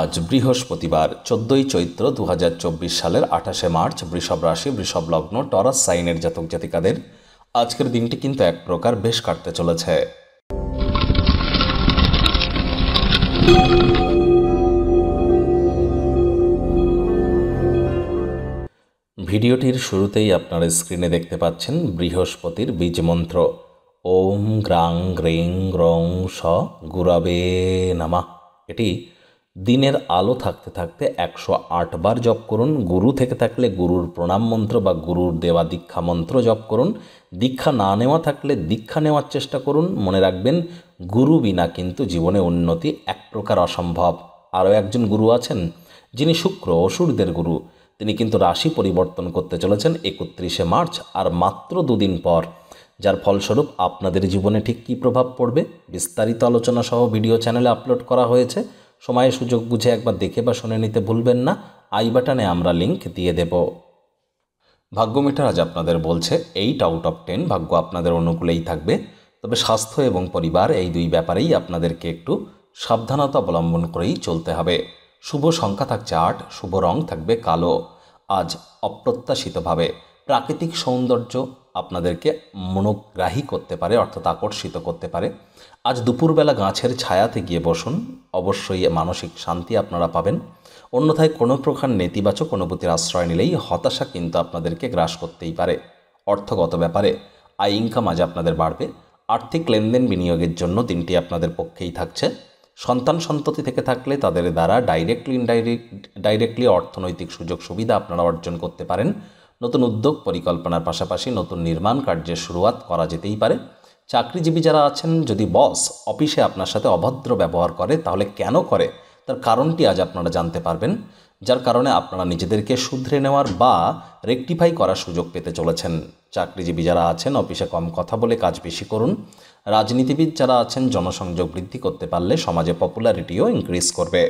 আজ বৃহস্পতিবার, চোদ্দই চৈত্র দু হাজার চব্বিশ সালের আঠাশে মার্চ, বৃষভ রাশি, বৃষভ লগ্ন, টরাস সাইনের জাতক জাতিকাদের আজকের দিনটি কিন্তু এক প্রকার বেশ কাটতে চলেছে। ভিডিওটির শুরুতেই আপনারা স্ক্রিনে দেখতে পাচ্ছেন বৃহস্পতির বীজ মন্ত্র। ওম গ্রাং গ্রেং গ্রং স গুরাবে নামা। এটি দিনের আলো থাকতে থাকতে একশো বার জপ করুন, গুরু থেকে থাকলে গুরুর প্রণাম মন্ত্র বা গুরুর দেওয়া দীক্ষা মন্ত্র জপ করুন। দীক্ষা না নেওয়া থাকলে দীক্ষা নেওয়ার চেষ্টা করুন। মনে রাখবেন, গুরু বিনা কিন্তু জীবনে উন্নতি এক প্রকার অসম্ভব। আরও একজন গুরু আছেন, যিনি শুক্র অসুরদের গুরু। তিনি কিন্তু রাশি পরিবর্তন করতে চলেছেন একত্রিশে মার্চ, আর মাত্র দুদিন পর। যার ফলস্বরূপ আপনাদের জীবনে ঠিক কী প্রভাব পড়বে? বিস্তারিত আলোচনা সহ ভিডিও চ্যানেলে আপলোড করা হয়েছে। সময়ে সুযোগ বুঝে একবার দেখে বা শুনে নিতে ভুলবেন না। আই বাটনে আমরা লিংক দিয়ে দেব। ভাগ্যমিটার আজ আপনাদের বলছে এইট আউট অফ টেন ভাগ্য আপনাদের অনুকূলেই থাকবে। তবে স্বাস্থ্য এবং পরিবার এই দুই ব্যাপারেই আপনাদেরকে একটু সাবধানতা অবলম্বন করেই চলতে হবে। শুভ সংখ্যা থাকছে আট, শুভ রং থাকবে কালো। আজ অপ্রত্যাশিতভাবে প্রাকৃতিক সৌন্দর্য আপনাদেরকে মনোগ্রাহী করতে পারে, অর্থাৎ আকর্ষিত করতে পারে। আজ দুপুরবেলা গাছের ছায়াতে গিয়ে বসুন, অবশ্যই মানসিক শান্তি আপনারা পাবেন। অন্যথায় কোনো প্রকার নেতিবাচক অনুভূতির আশ্রয় নিলেই হতাশা কিন্তু আপনাদেরকে গ্রাস করতেই পারে। অর্থগত ব্যাপারে আয় ইনকাম আজ আপনাদের বাড়বে। আর্থিক লেনদেন বিনিয়োগের জন্য দিনটি আপনাদের পক্ষেই থাকছে। সন্তান সন্ততি থেকে থাকলে তাদের দ্বারা ডাইরেক্টলি ইনডাইরেক্ট ডাইরেক্টলি অর্থনৈতিক সুযোগ সুবিধা আপনারা অর্জন করতে পারেন। নতুন উদ্যোগ পরিকল্পনার পাশাপাশি নতুন নির্মাণ কার্যের শুরুয়াত করা যেতেই পারে। চাকরিজীবী যারা আছেন, যদি বস অফিসে আপনার সাথে অভদ্র ব্যবহার করে, তাহলে কেন করে? তার কারণটি আজ আপনারা জানতে পারবেন, যার কারণে আপনারা নিজেদেরকে শুধরে নেওয়ার বা রেকটিফাই করার সুযোগ পেতে চলেছেন। চাকরিজীবী যারা আছেন, অফিসে কম কথা বলে কাজ বেশি করুন। রাজনীতিবিদ যারা আছেন, জনসংযোগ বৃদ্ধি করতে পারলে সমাজে পপুলারিটিও ইনক্রিজ করবে।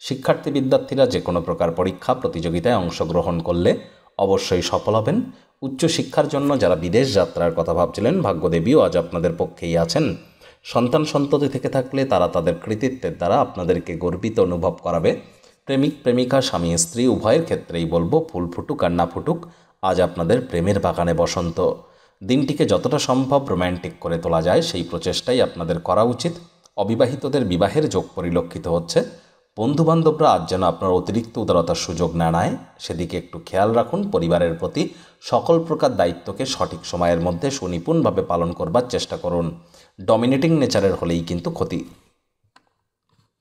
শিক্ষার্থী বিদ্যার্থীরা যে কোনো প্রকার পরীক্ষা, প্রতিযোগিতায় অংশগ্রহণ করলে অবশ্যই সফল হবেন। উচ্চশিক্ষার জন্য যারা বিদেশ যাত্রার কথা ভাবছিলেন, ভাগ্যদেবীও আজ আপনাদের পক্ষেই আছেন। সন্তান সন্ততি থেকে থাকলে তারা তাদের কৃতিত্বের দ্বারা আপনাদেরকে গর্বিত অনুভব করাবে। প্রেমিক, প্রেমিকা, স্বামী, স্ত্রী, উভয়ের ক্ষেত্রেই বলব, ফুল ফুটুক আর না ফুটুক, আজ আপনাদের প্রেমের বাগানে বসন্ত। দিনটিকে যতটা সম্ভব রোম্যান্টিক করে তোলা যায়, সেই প্রচেষ্টাই আপনাদের করা উচিত। অবিবাহিতদের বিবাহের যোগ পরিলক্ষিত হচ্ছে। বন্ধুবান্ধবরা আজ যেন আপনার অতিরিক্ত উদারতার সুযোগ না নেয়, সেদিকে একটু খেয়াল রাখুন, পরিবারের প্রতি সকল প্রকার দায়িত্বকে সঠিক সময়ের মধ্যে সুনিপুণভাবে পালন করবার চেষ্টা করুন। ডমিনেটিং নেচারের হলেই কিন্তু ক্ষতি।